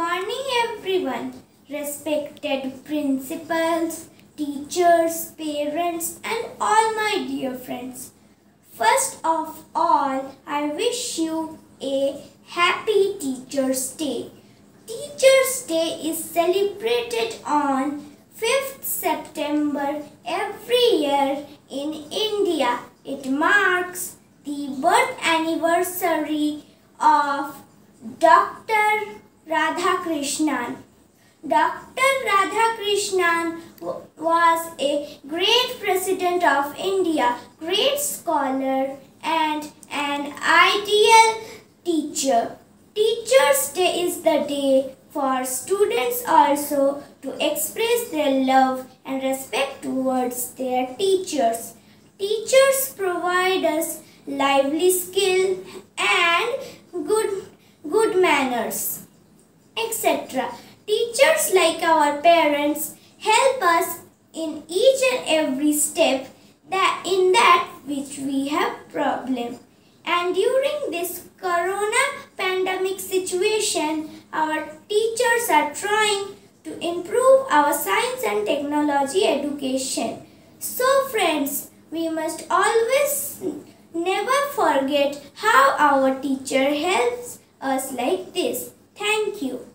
morning, everyone. Respected principals, teachers, parents, and all my dear friends. First of all, I wish you a happy Teacher's Day. Teacher's Day is celebrated on 5th September every year in India. It marks the birth anniversary of Dr. Radhakrishnan. Dr. Radhakrishnan was a great president of India, great scholar and an ideal teacher. Teacher's Day is the day for students also to express their love and respect towards their teachers. Teachers provide us lively skill and good, good manners, etc. Teachers like our parents help us in each and every step that in that which we have problem. And during this corona pandemic situation, our teachers are trying to improve our science and technology education. So friends, we must always never forget how our teacher helps us like this. Thank you.